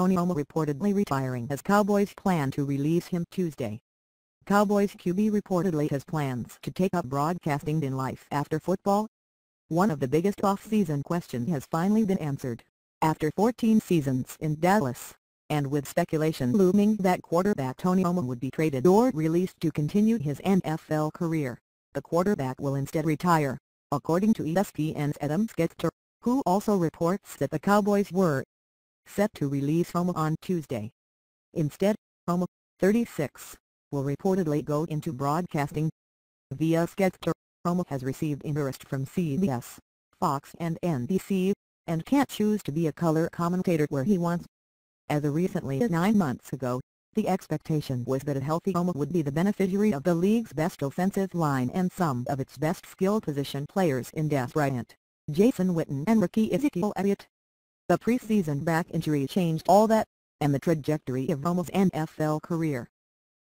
Tony Romo reportedly retiring as Cowboys plan to release him Tuesday. Cowboys QB reportedly has plans to take up broadcasting in life after football. One of the biggest off-season questions has finally been answered. After 14 seasons in Dallas, and with speculation looming that quarterback Tony Romo would be traded or released to continue his NFL career, the quarterback will instead retire, according to ESPN's Adam Schefter, who also reports that the Cowboys were set to release Romo on Tuesday. Instead, Romo, 36, will reportedly go into broadcasting. Via Schefter, Romo has received interest from CBS, Fox and NBC, and can't choose to be a color commentator where he wants. As recently as nine months ago, the expectation was that a healthy Romo would be the beneficiary of the league's best offensive line and some of its best skill position players in Dez Bryant, Jason Witten and rookie Ezekiel Elliott. The preseason back injury changed all that, and the trajectory of Romo's NFL career.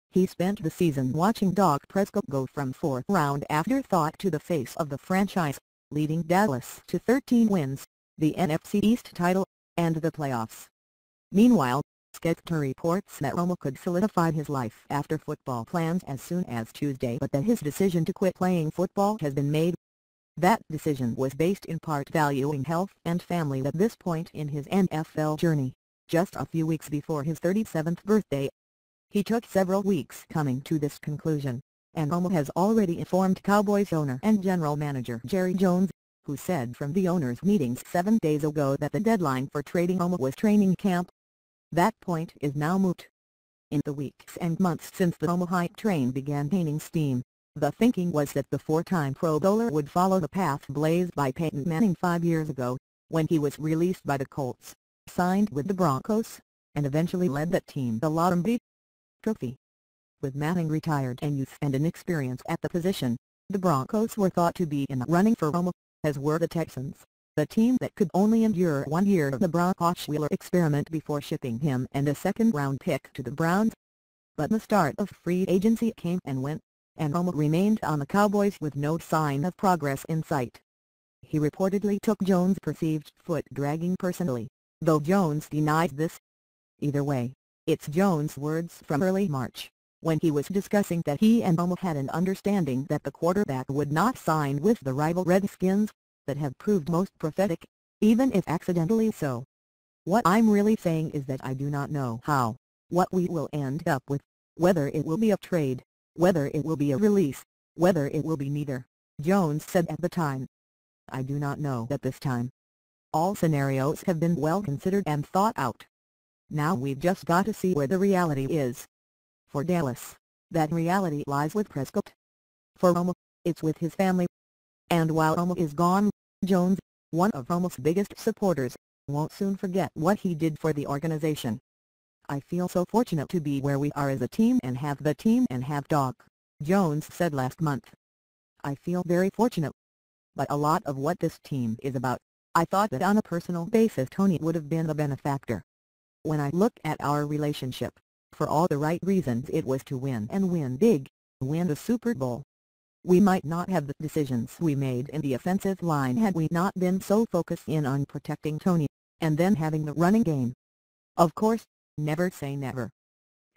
He spent the season watching Dak Prescott go from fourth-round afterthought to the face of the franchise, leading Dallas to 13 wins, the NFC East title, and the playoffs. Meanwhile, Schefter reports that Romo could solidify his life after football plans as soon as Tuesday but that his decision to quit playing football has been made. That decision was based in part valuing health and family at this point in his NFL journey, just a few weeks before his 37th birthday. He took several weeks coming to this conclusion, and Romo has already informed Cowboys owner and general manager Jerry Jones, who said from the owners' meetings seven days ago that the deadline for trading Romo was training camp. That point is now moot. In the weeks and months since the Romo hype train began gaining steam, the thinking was that the four-time Pro Bowler would follow the path blazed by Peyton Manning five years ago, when he was released by the Colts, signed with the Broncos, and eventually led that team the Lombardi Trophy. With Manning retired and youth and inexperience at the position, the Broncos were thought to be in the running for Romo, as were the Texans, the team that could only endure one year of the Brock Osweiler experiment before shipping him and a second-round pick to the Browns. But the start of free agency came and went, and Romo remained on the Cowboys with no sign of progress in sight. He reportedly took Jones' perceived foot-dragging personally, though Jones denies this. Either way, it's Jones' words from early March, when he was discussing that he and Romo had an understanding that the quarterback would not sign with the rival Redskins, that have proved most prophetic, even if accidentally so. What I'm really saying is that I do not know how, what we will end up with, whether it will be a trade, whether it will be a release, whether it will be neither, Jones said at the time. I do not know at this time. All scenarios have been well considered and thought out. Now we've just got to see where the reality is. For Dallas, that reality lies with Prescott. For Romo, it's with his family. And while Romo is gone, Jones, one of Romo's biggest supporters, won't soon forget what he did for the organization. I feel so fortunate to be where we are as a team and have the team and have Dak, Jones said last month. I feel very fortunate. But a lot of what this team is about, I thought that on a personal basis Tony would have been the benefactor. When I look at our relationship, for all the right reasons it was to win and win big, win the Super Bowl. We might not have the decisions we made in the offensive line had we not been so focused in on protecting Tony, and then having the running game. Of course, never say never.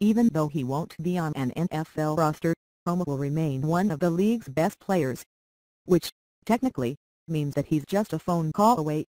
Even though he won't be on an NFL roster, Romo will remain one of the league's best players. Which, technically, means that he's just a phone call away,